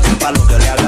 pa' lo que le haga